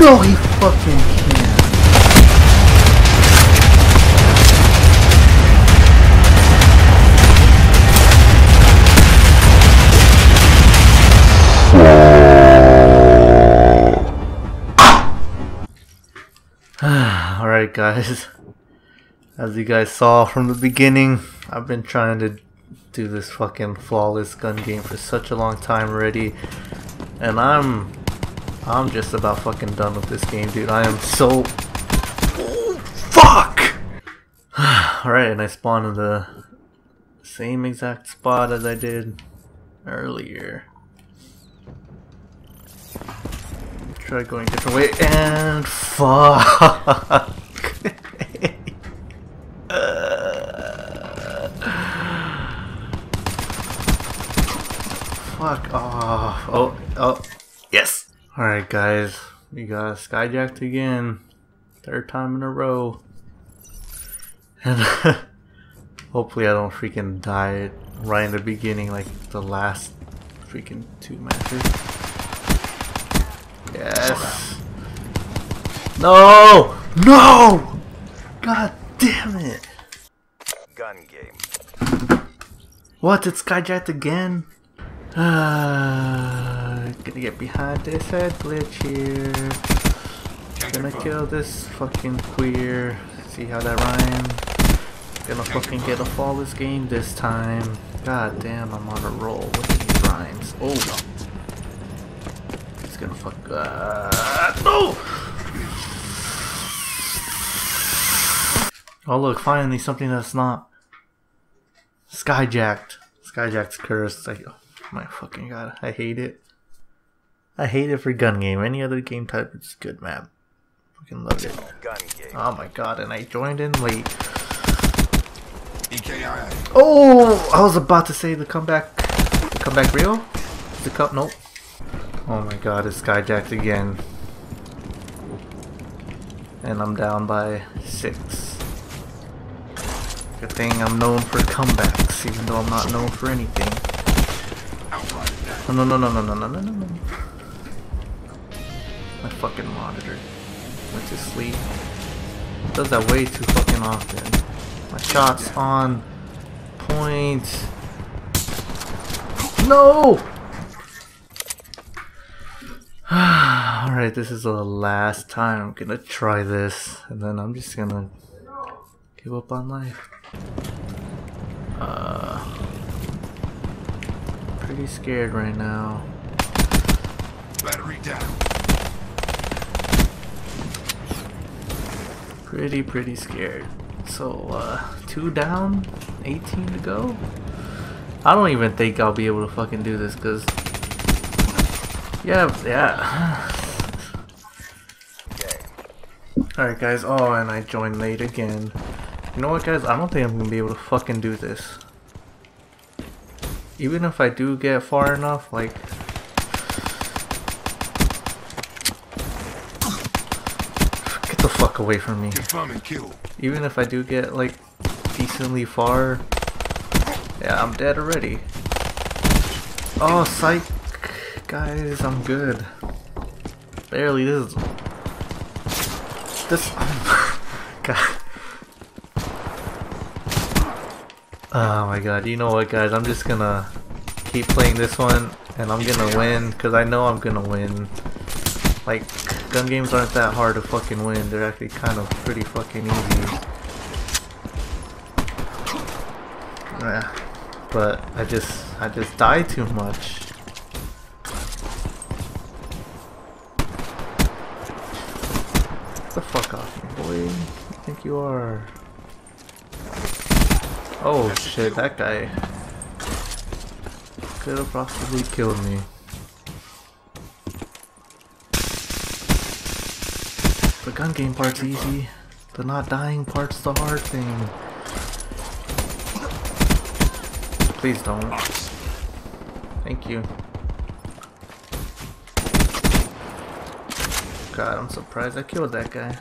No, he fucking can't. Alright guys, as you guys saw from the beginning, I've been trying to do this fucking flawless gun game for such a long time already, and I'm I'm just about fucking done with this game, dude. I am so fuck. Alright, and I spawned in the same exact spot as I did earlier. Try going a different way and fuck. fuck off. Oh, oh. Alright, guys. We got skyjacked again. Third time in a row. And hopefully I don't freaking die right in the beginning like the last freaking two matches. Yes. No! No! God damn it! Gun game. What? It's skyjacked again? Uh, gonna get behind this head glitch here. Gonna kill this fucking queer. See how that rhymes? Gonna fucking get a flawless game this time. God damn, I'm on a roll with these rhymes. Oh! He's gonna fuck. Uh, no! Oh look, finally something that's not skyjacked. Skyjack's cursed. Like, oh my fucking god, I hate it. I hate it for gun game. Any other game type is good, man. Fucking love it. Oh my god, and I joined in late. Oh, I was about to say the comeback. The comeback real? The cup? Nope. Oh my god, it's skyjacked again. And I'm down by six. Good thing I'm known for comebacks, even though I'm not known for anything. No, no, no, no, no, no, no, no, no. My fucking monitor went to sleep. Does that way too fucking often. My shots on point. No! Alright, this is the last time I'm gonna try this, and then I'm just gonna give up on life. Uh, pretty scared right now. Battery down. Pretty, pretty scared. So, uh, two down, 18 to go. I don't even think I'll be able to fucking do this, because... Yeah, yeah. Alright guys, oh, and I joined late again. You know what guys, I don't think I'm gonna be able to fucking do this. Even if I do get far enough, like... Get the fuck away from me. Confirm and kill. Even if I do get like decently far, yeah, I'm dead already. Oh, psych, guys, I'm good. Barely. This is this. God. Oh my god. You know what, guys? I'm just gonna keep playing this one, and I'm gonna win because I know I'm gonna win. Like, gun games aren't that hard to fucking win. They're actually kind of pretty fucking easy. Yeah. But I just, I just die too much. Get the fuck off me, boy. I think you are? Oh shit, that guy could have possibly killed me. The gun game part's easy. The not dying part's the hard thing. Please don't. Thank you. God, I'm surprised I killed that guy.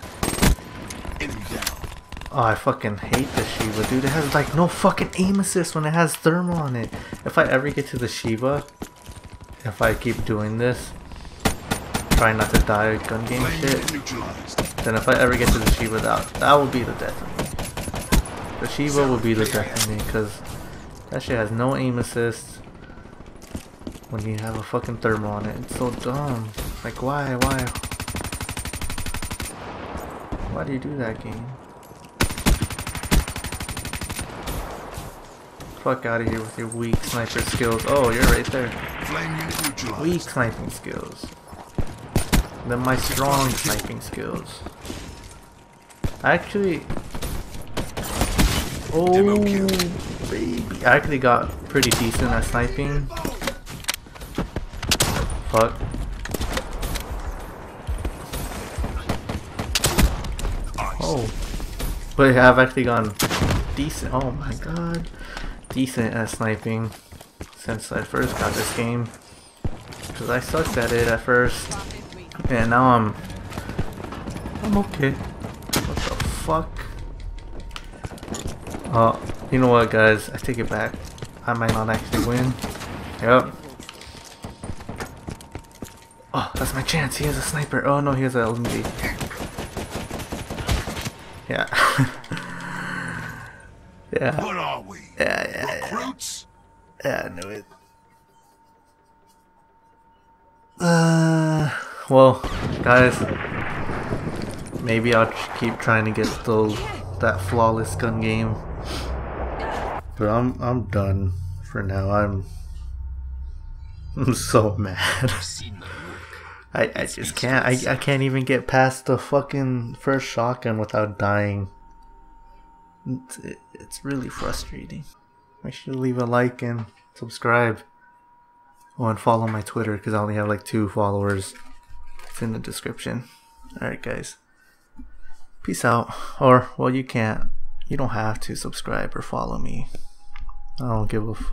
Oh, I fucking hate the Sheiva, dude. It has like no fucking aim assist when it has thermal on it. If I ever get to the Sheiva, if I keep doing this, try not to die gun game shit. Then if I ever get to the Sheiva, that that will be the death of me. The Sheiva will be the death of me because that shit has no aim assist. When you have a fucking thermal on it, it's so dumb. Like why, why, why do you do that game? Fuck out of here with your weak sniper skills. Oh, you're right there. Weak sniping skills. Then my strong sniping skills. Actually. Oh, baby. I actually got pretty decent at sniping. Fuck. Oh. But I've actually gone decent. Oh my god. Decent at sniping since I first got this game. Because I sucked at it at first. And now I'm. I'm okay. What the fuck? Oh, you know what, guys? I take it back. I might not actually win. Yep. Oh, that's my chance. He has a sniper. Oh no, he has a LMG. Yeah. yeah. What are we? Yeah, yeah, yeah. Recruits? Yeah, I knew it. Well, guys, maybe I'll keep trying to get those that flawless gun game. But I'm I'm done for now. I'm I'm so mad. I I just can't. I I can't even get past the fucking first shotgun without dying. It's, it, it's really frustrating. Make sure to leave a like and subscribe. Oh, and follow my Twitter because I only have like two followers. In the description. Alright, guys. Peace out. Or, well, you can't. You don't have to subscribe or follow me. I don't give a fuck.